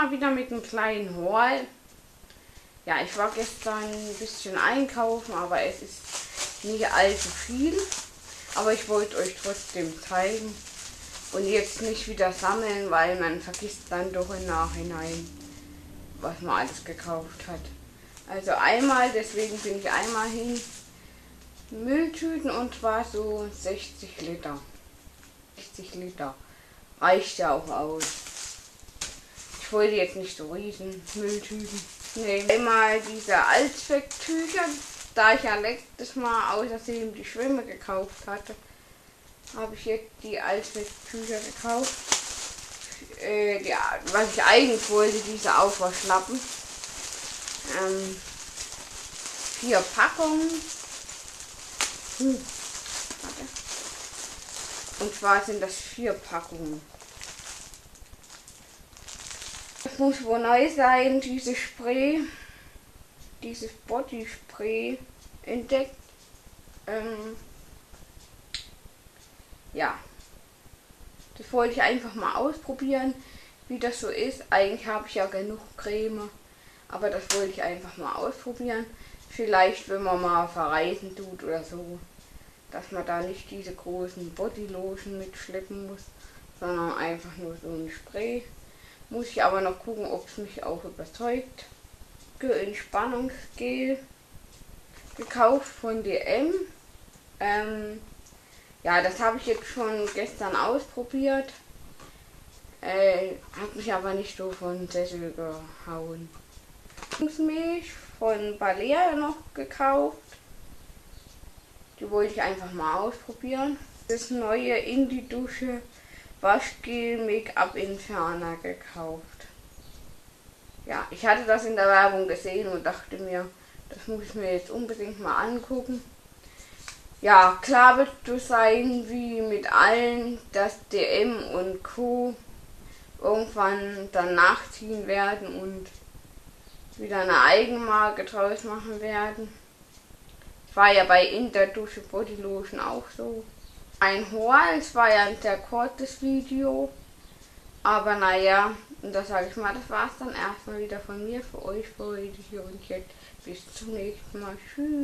mal wieder mit einem kleinen Haul. Ja, ich war gestern ein bisschen einkaufen, aber es ist nicht allzu viel. Aber ich wollte euch trotzdem zeigen. Und jetzt nicht wieder sammeln, weil man vergisst dann doch im Nachhinein, was man alles gekauft hat. Also einmal, deswegen bin ich einmal hin. Mülltüten und zwar so 60 Liter. 60 Liter. Reicht ja auch aus. Ich wollte jetzt nicht so riesen Mülltüten nehmen. Einmal diese Allzwecktücher, da ich ja letztes Mal außersehen die Schwimme gekauft hatte, habe ich jetzt die Allzwecktücher gekauft. Äh, ja, was ich eigentlich wollte, diese Aufwaschlappen. Ähm, vier Packungen. Hm. Und zwar sind das vier Packungen. Das muss wohl neu sein, dieses Spray, dieses Body Spray entdeckt. Ähm, ja, das wollte ich einfach mal ausprobieren, wie das so ist. Eigentlich habe ich ja genug Creme, aber das wollte ich einfach mal ausprobieren. Vielleicht, wenn man mal verreisen tut oder so, dass man da nicht diese großen Bodylotion mitschleppen muss, sondern einfach nur so ein Spray. Muss ich aber noch gucken, ob es mich auch überzeugt. Entspannungsgel gekauft von DM. Ähm, ja, das habe ich jetzt schon gestern ausprobiert. Äh, hat mich aber nicht so von Sessel gehauen. Milch von Balea noch gekauft. Die wollte ich einfach mal ausprobieren. Das neue in die Dusche Waschgel Make-up Entferner gekauft. Ja, ich hatte das in der Werbung gesehen und dachte mir, das muss ich mir jetzt unbedingt mal angucken. Ja, klar wird du sein, wie mit allen, dass DM und Co. irgendwann dann nachziehen werden und wieder eine Eigenmarke draus machen werden. War ja bei In der Dusche Body Lotion auch so ein Haul. Es war ja ein sehr kurzes Video. Aber naja, und das sage ich mal, das war es dann erstmal wieder von mir für euch für hier und jetzt. Bis zum nächsten Mal. Tschüss.